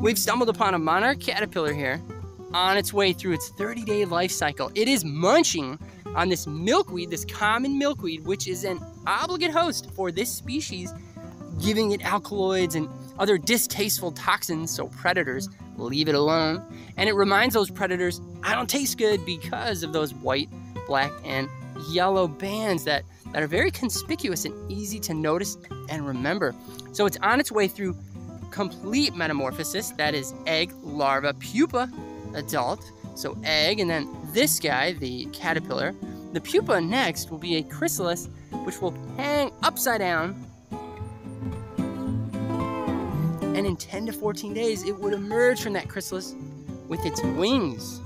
We've stumbled upon a monarch caterpillar here on its way through its 30-day life cycle. It is munching on this milkweed, this common milkweed, which is an obligate host for this species, giving it alkaloids and other distasteful toxins so predators leave it alone. And it reminds those predators, I don't taste good because of those white, black, and yellow bands that, that are very conspicuous and easy to notice and remember. So it's on its way through complete metamorphosis, that is egg, larva, pupa, adult, so egg, and then this guy, the caterpillar. The pupa next will be a chrysalis, which will hang upside down. And in 10 to 14 days, it would emerge from that chrysalis with its wings.